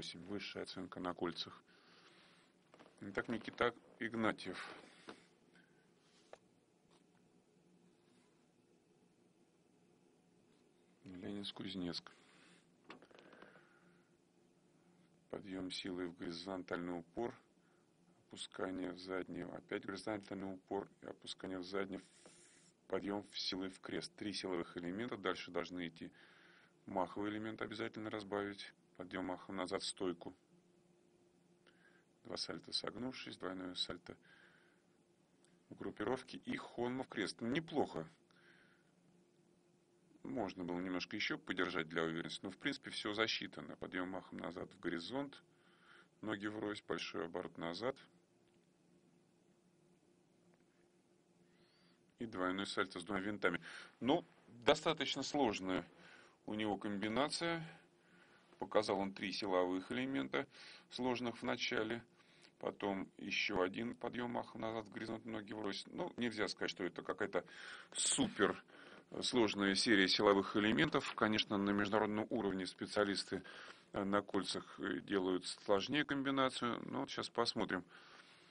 8. Высшая оценка на кольцах. Итак, Никита Игнатьев. Ленинск-Кузнецк. Подъем силы в горизонтальный упор. Опускание в задний. Опять горизонтальный упор и опускание в задний. Подъем силы в крест. Три силовых элемента. Дальше должны идти маховый элемент обязательно разбавить. Подъем махом назад в стойку. Два сальта согнувшись. Двойное сальто в группировке. И хонма в крест. Неплохо. Можно было немножко еще подержать для уверенности, но в принципе все засчитано. Подъем махом назад в горизонт, ноги врозь, большой оборот назад. И двойной сальто с двумя винтами. Ну, достаточно сложная у него комбинация. Показал он три силовых элемента, сложных в начале. Потом еще один подъем махом назад в горизонт, ноги врозь. Ну, нельзя сказать, что это какая-то супер сложная серия силовых элементов. Конечно, на международном уровне специалисты на кольцах делают сложнее комбинацию. Но сейчас посмотрим.